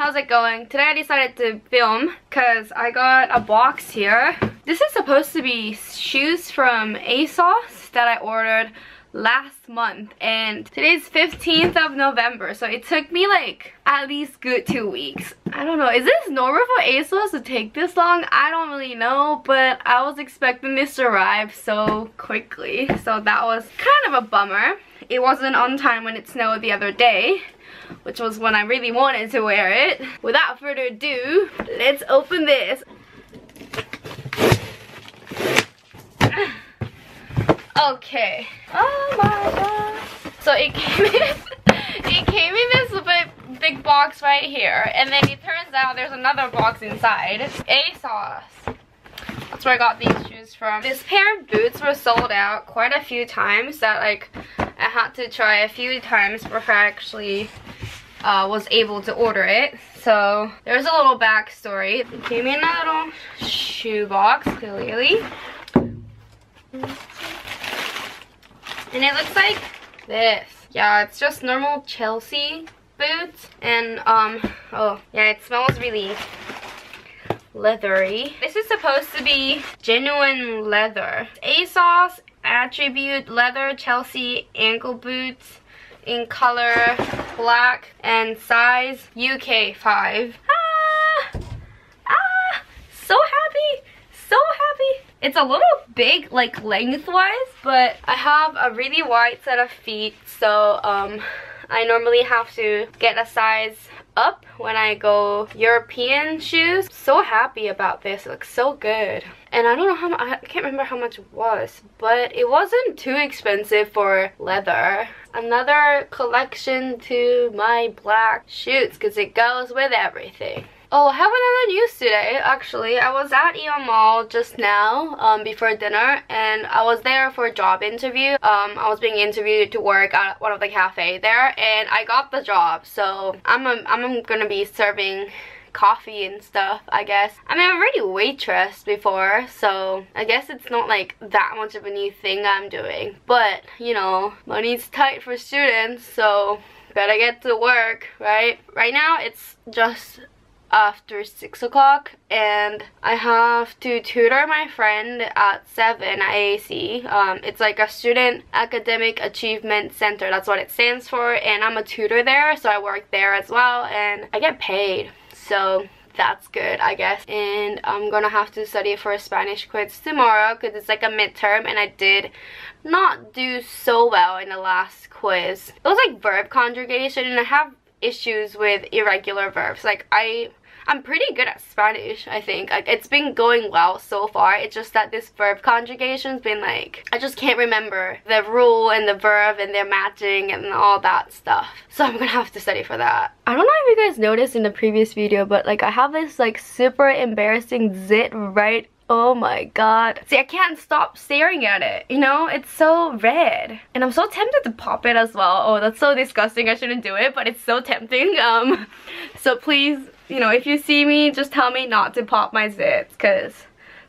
how's it going? Today I decided to film because I got a box here. This is supposed to be shoes from ASOS that I ordered last month and today's 15th of November so it took me like at least good two weeks I don't know is this normal for ASOS to take this long I don't really know but I was expecting this to arrive so quickly so that was kind of a bummer it wasn't on time when it snowed the other day which was when I really wanted to wear it without further ado let's open this Okay. Oh my god. So it came in, it came in this big, big box right here. And then it turns out there's another box inside. ASOS. That's where I got these shoes from. This pair of boots were sold out quite a few times that like I had to try a few times before I actually uh, was able to order it. So there's a little backstory. It came in a little shoe box, clearly. And it looks like this. Yeah, it's just normal Chelsea boots. And, um, oh, yeah, it smells really leathery. This is supposed to be genuine leather. ASOS Attribute Leather Chelsea Ankle Boots in color black and size UK 5. Ah! Ah! So happy! So happy! It's a little big, like lengthwise, but I have a really wide set of feet, so um, I normally have to get a size up when I go European shoes. So happy about this, it looks so good. And I don't know how much, I can't remember how much it was, but it wasn't too expensive for leather. Another collection to my black shoes, because it goes with everything. Oh, I have another news today, actually. I was at Aeon Mall just now, um, before dinner, and I was there for a job interview. Um, I was being interviewed to work at one of the cafe there, and I got the job, so I'm, a, I'm gonna be serving coffee and stuff, I guess. I mean, I've already waitressed before, so I guess it's not like that much of a new thing I'm doing. But, you know, money's tight for students, so gotta get to work, right? Right now, it's just after 6 o'clock and I have to tutor my friend at 7 at AAC. Um, it's like a Student Academic Achievement Center, that's what it stands for and I'm a tutor there so I work there as well and I get paid so that's good I guess and I'm gonna have to study for a Spanish quiz tomorrow because it's like a midterm and I did not do so well in the last quiz. It was like verb conjugation and I have issues with irregular verbs. Like I I'm pretty good at Spanish, I think. Like, it's been going well so far. It's just that this verb conjugation's been like, I just can't remember the rule and the verb and their matching and all that stuff. So I'm gonna have to study for that. I don't know if you guys noticed in the previous video, but like I have this like super embarrassing zit right Oh my god. See, I can't stop staring at it. You know, it's so red. And I'm so tempted to pop it as well. Oh, that's so disgusting. I shouldn't do it, but it's so tempting. Um, So please, you know, if you see me, just tell me not to pop my zits because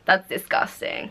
that's disgusting.